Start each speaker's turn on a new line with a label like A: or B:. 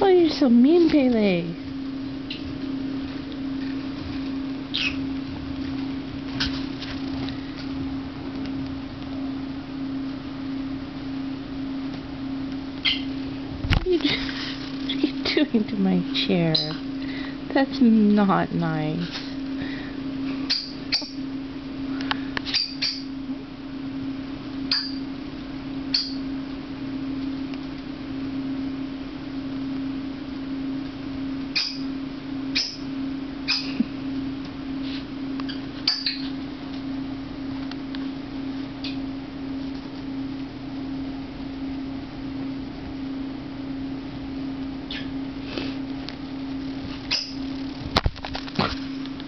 A: oh, you're so mean, Pele. What you, what are you my chair? That's not nice.